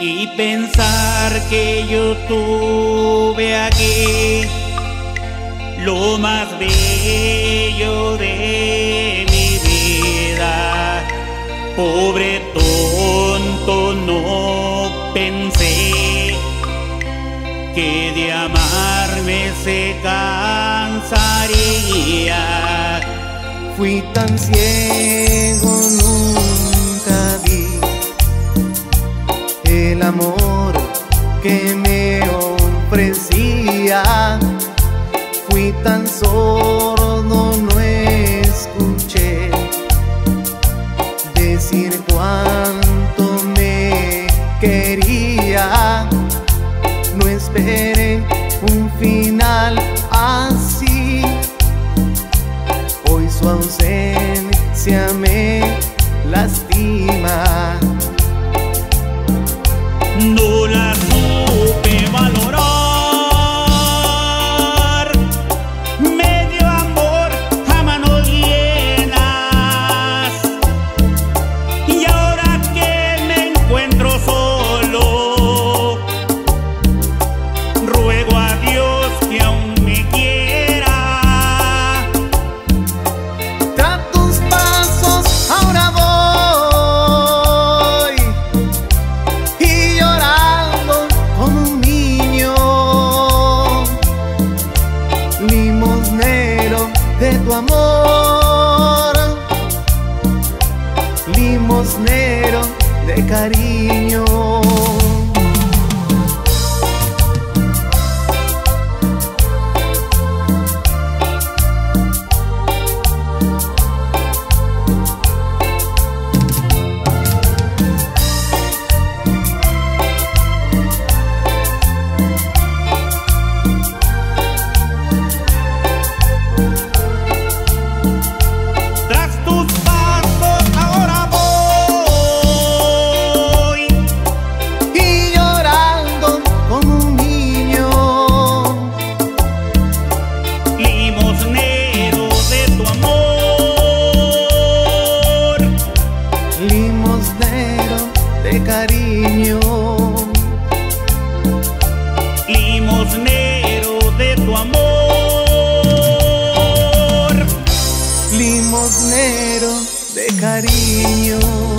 y pensar que yo tuve aquí lo más bello de mi vida. Pobre tonto, no pensé que de amarme se cansaría. Fui tan ciego, que me ofrecía. Fui tan sordo, no escuché decir cuánto me quería. Limosnero de cariño. De cariño.